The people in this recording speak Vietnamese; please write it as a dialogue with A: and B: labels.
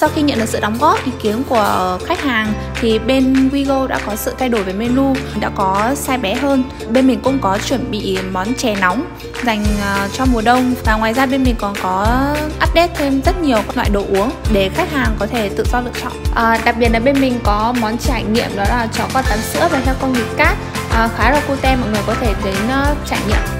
A: Sau khi nhận được sự đóng góp ý kiến của khách hàng thì bên WeGo đã có sự thay đổi về menu, đã có size bé hơn. Bên mình cũng có chuẩn bị món chè nóng dành à, cho mùa đông và ngoài ra bên mình còn có update thêm rất nhiều các loại đồ uống để khách hàng có thể tự do lựa chọn. À, đặc biệt là bên mình có món trải nghiệm đó là chó con tắm sữa và theo công nghiệp cát à, khá là cute mọi người có thể đến uh, trải nghiệm